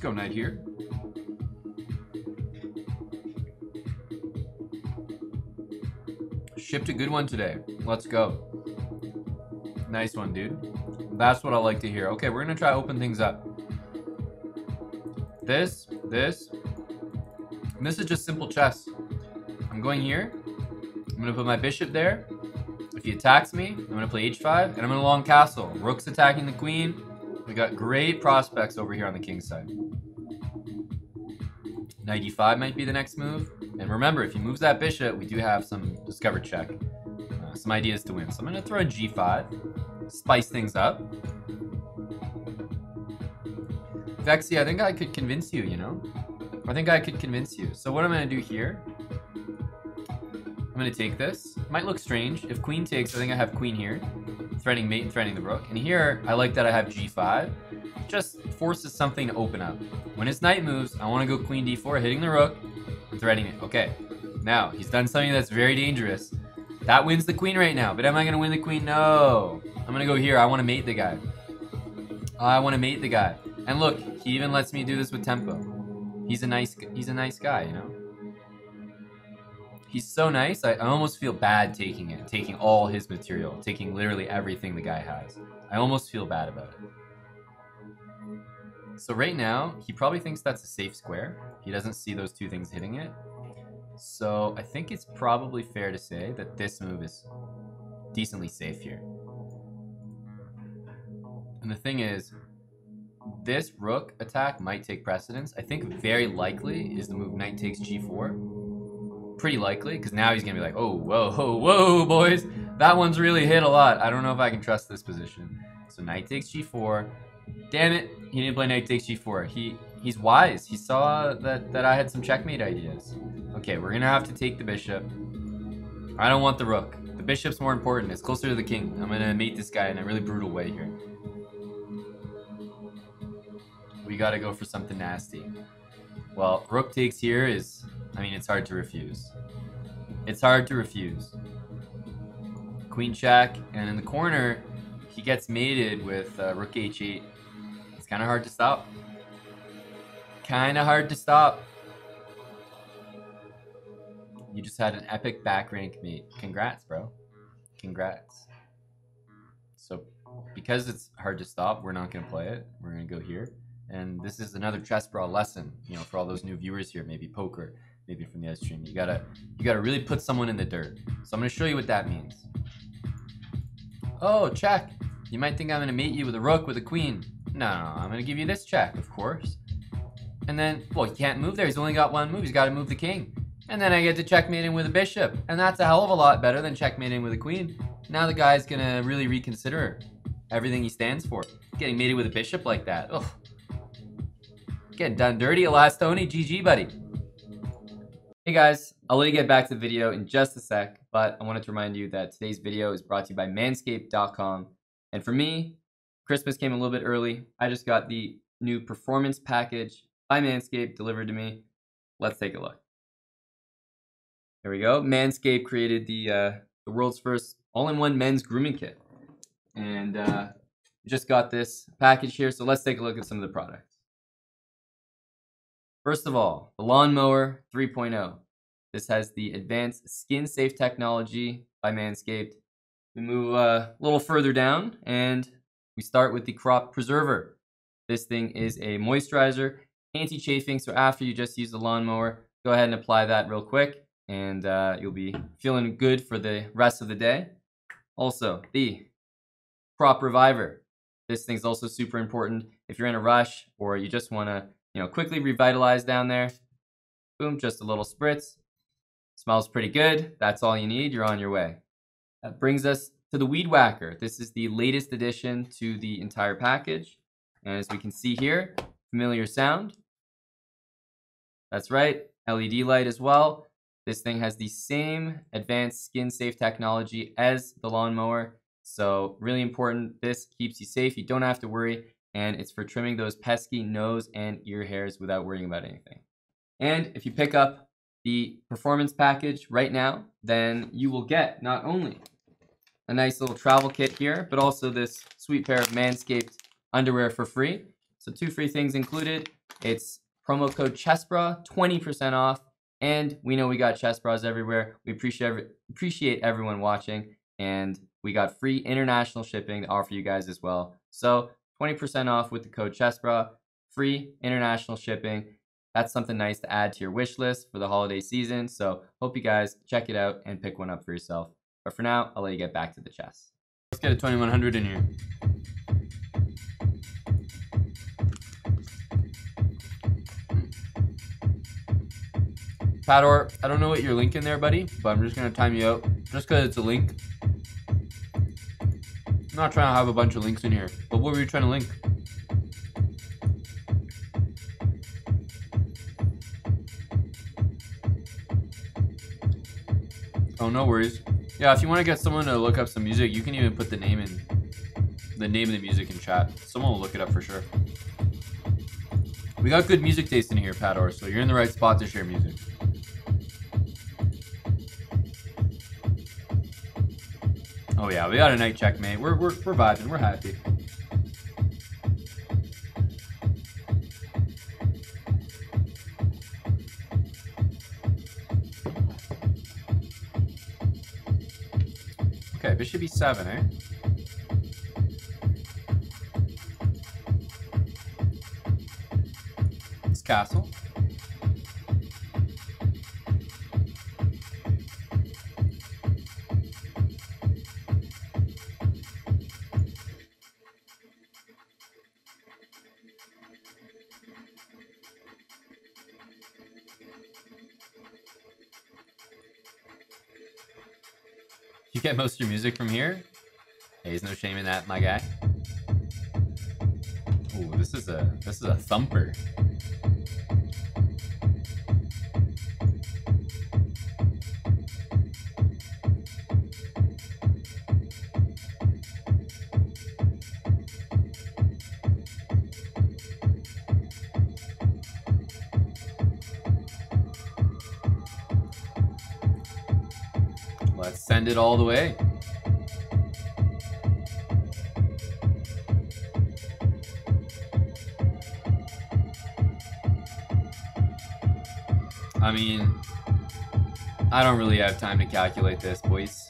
go knight here. Shipped a good one today. Let's go. Nice one, dude. That's what I like to hear. Okay, we're gonna try open things up. This, this, and this is just simple chess. I'm going here. I'm gonna put my bishop there. If he attacks me, I'm gonna play h5, and I'm gonna long castle. Rook's attacking the queen. We got great prospects over here on the king side. Knight e5 might be the next move. And remember, if he moves that bishop, we do have some discover check. Uh, some ideas to win. So I'm gonna throw a g5, spice things up. Vexy, I think I could convince you, you know? I think I could convince you. So what I'm gonna do here, gonna take this. Might look strange. If queen takes, I think I have queen here. Threatening mate and threatening the rook. And here, I like that I have g5. Just forces something to open up. When his knight moves, I wanna go queen d4, hitting the rook, threatening it. Okay, now, he's done something that's very dangerous. That wins the queen right now, but am I gonna win the queen? No. I'm gonna go here, I wanna mate the guy. I wanna mate the guy. And look, he even lets me do this with tempo. He's a nice, he's a nice guy, you know? He's so nice, I, almost feel bad taking it, taking all his material, taking literally everything the guy has. I almost feel bad about it. So right now, he probably thinks that's a safe square. He doesn't see those two things hitting it. So I think it's probably fair to say that this move is decently safe here. And the thing is, this rook attack might take precedence. I think very likely is the move knight takes g4. Pretty likely, because now he's to be like, oh, whoa, whoa, whoa, boys. That one's really hit a lot. I don't know if I can trust this position. So knight takes g4. Damn it, he didn't play knight takes g4. He He's wise. He saw that, that I had some checkmate ideas. Okay, we're to have to take the bishop. I don't want the rook. The bishop's more important. It's closer to the king. I'm to mate this guy in a really brutal way here. We got to go for something nasty. Well, rook takes here is... I mean, it's hard to refuse. It's hard to refuse. Queen check, and in the corner, he gets mated with uh, rook h8. It's kind of hard to stop. Kind of hard to stop. You just had an epic back rank mate. Congrats, bro. Congrats. So, because it's hard to stop, we're not going to play it. We're going to go here. And this is another chessbrah lesson, you know, for all those new viewers here, maybe poker, maybe from the other stream. You gotta, you gotta really put someone in the dirt. So I'm gonna show you what that means. Oh, check. You might think I'm gonna mate you with a rook with a queen. No, no, I'm gonna give you this check, of course. And then, well, he can't move there. He's only got one move. He's got to move the king. And then I get to checkmate him with a bishop. And that's a hell of a lot better than checkmating with a queen. Now the guy's to really reconsider everything he stands for. Getting mated with a bishop like that. Ugh. Getting done dirty at last, Tony. GG, buddy. Hey guys, I'll let you get back to the video in just a sec, but I wanted to remind you that today's video is brought to you by manscaped.com. And for me, Christmas came a little bit early. I just got the new performance package by Manscaped delivered to me. Let's take a look. Here we go. Manscaped created the uh, the world's first all-in-one men's grooming kit, and uh, just got this package here. So let's take a look at some of the products. First of all, the Lawnmower 3.0. This has the advanced skin-safe technology by Manscaped. We move uh, a little further down, and we start with the Crop Preserver. This thing is a moisturizer anti-chafing. So after you just use the lawnmower, go ahead and apply that real quick and uh, you'll be feeling good for the rest of the day. Also, the crop reviver. This thing's also super important if you're in a rush or you just want to, you know, quickly revitalize down there. Boom, just a little spritz. Smells pretty good. That's all you need. You're on your way. That brings us to the Weed Whacker. This is the latest addition to the entire package. And as we can see here, familiar sound. That's right, LED light as well. This thing has the same advanced skin safe technology as the lawnmower. So really important, this keeps you safe. You don't have to worry. And it's for trimming those pesky nose and ear hairs without worrying about anything. And if you pick up the performance package right now, then you will get not only a nice little travel kit here, but also this sweet pair of Manscaped underwear for free. So two free things included. It's promo code Chessbrah, 20% off. And we know we got chessbrahs everywhere. We appreciate appreciate everyone watching, and we got free international shipping to offer you guys as well. So 20% off with the code Chessbrah, free international shipping. That's something nice to add to your wish list for the holiday season. So hope you guys check it out and pick one up for yourself. But for now, I'll let you get back to the chess. Let's get a 2100 in here. Pador, I don't know what you're linking there, buddy, but I'm just gonna time you out just because it's a link. Not trying to have a bunch of links in here, but what were you trying to link? Oh, no worries. Yeah, if you want to get someone to look up some music, you can even put the name in the name of the music in chat. Someone will look it up for sure. We got good music taste in here, Pador, so you're in the right spot to share music. Oh yeah, we got a night checkmate. We're we're we're vibing. We're happy. Okay, this should be seven, eh? It's castle. You get most of your music from here? Hey, there's no shame in that, my guy. Ooh, this is a this is a thumper. Send it all the way. I mean, I don't really have time to calculate this, boys.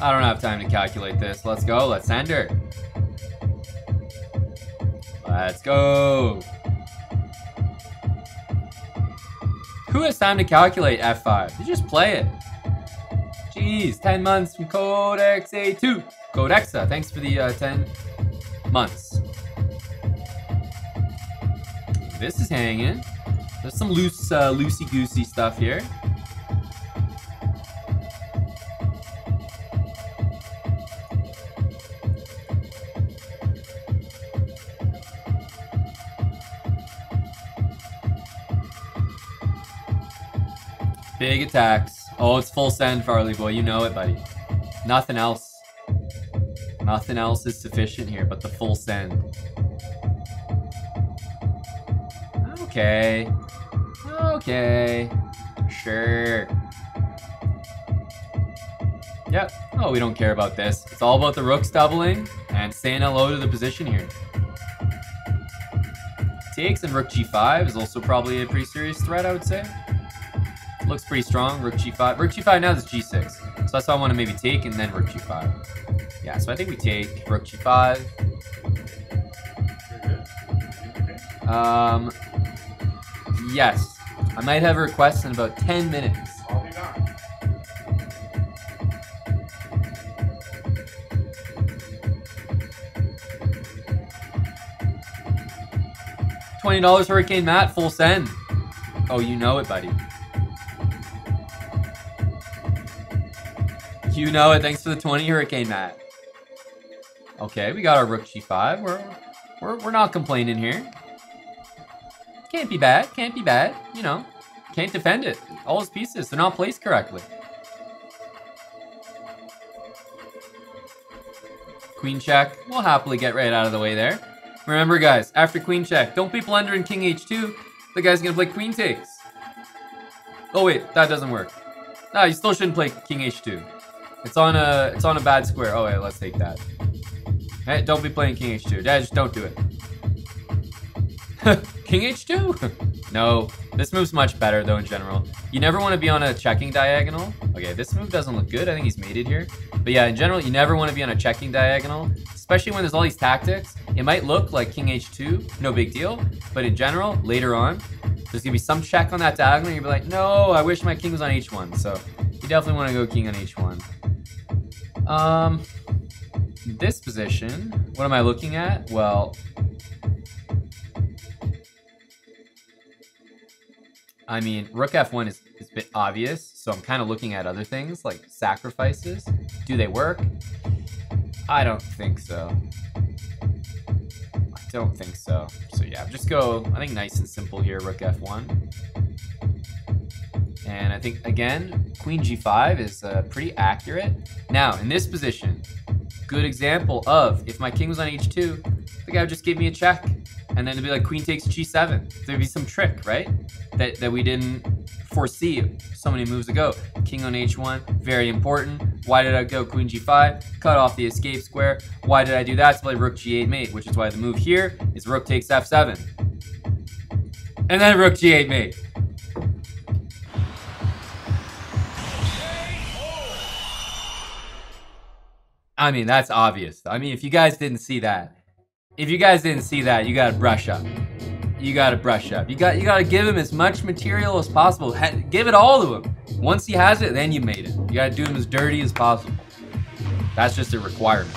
I don't have time to calculate this. Let's go. Let's send her. Let's go. Who has time to calculate F5? You just play it. Jeez, 10 months from Codex A2. Codexa, thanks for the uh, 10 months. This is hanging. There's some loose, uh, loosey-goosey stuff here. Big attacks. Oh, it's full send, Farley boy. You know it, buddy. Nothing else. Nothing else is sufficient here but the full send. Okay. Okay. Sure. Yep. Oh, we don't care about this. It's all about the rooks doubling and saying hello to the position here. Takes and rook g5 is also probably a pretty serious threat, I would say. Looks pretty strong. Rook g5. Rook g5 now is g6. So that's why I want to maybe take and then rook g5. Yeah, so I think we take rook g5. Um, yes. I might have a request in about 10 minutes. I'll be back. $20 Hurricane Matt, full send. Oh, you know it, buddy. You know it. Thanks for the 20 Hurricane Matt. Okay, we got our Rook G5. We're, we're, we're not complaining here. Can't be bad. Can't be bad. You know, can't defend it. All his pieces, they're not placed correctly. Queen check. We'll happily get right out of the way there. Remember, guys, after queen check, don't be blundering king h2. The guy's gonna play queen takes. Oh wait, that doesn't work. No, you still shouldn't play king h2. It's on a it's on a bad square. Oh wait, let's take that. Hey, don't be playing king h2. Dad, just don't do it. King h2? no, this move's much better though in general. You never want to be on a checking diagonal. Okay, this move doesn't look good. I think he's mated here. But yeah, in general, you never want to be on a checking diagonal, especially when there's all these tactics. It might look like king h2, no big deal. But in general, later on, there's gonna be some check on that diagonal. And you'll be like, no, I wish my king was on h1. So you definitely want to go king on h1. Um, this position, what am I looking at? Well, I mean, rook f1 is, is a bit obvious, so I'm kind of looking at other things like sacrifices. Do they work? I don't think so. I don't think so. So yeah, just go, I think nice and simple here, rook f1. And I think, again, queen g5 is uh, pretty accurate. Now, in this position, good example of if my king was on h2, the guy would just give me a check. And then it'd be like queen takes g7. There'd be some trick, right? That, that we didn't foresee so many moves ago. King on h1, very important. Why did I go queen g5? Cut off the escape square. Why did I do that? To play rook g8 mate, which is why the move here is rook takes f7. And then rook g8 mate. I mean, that's obvious. I mean, if you guys didn't see that, if you guys didn't see that, you gotta brush up. You gotta brush up. You got you gotta give him as much material as possible. Ha give it all to him. Once he has it, then you made it. You gotta do him as dirty as possible. That's just a requirement.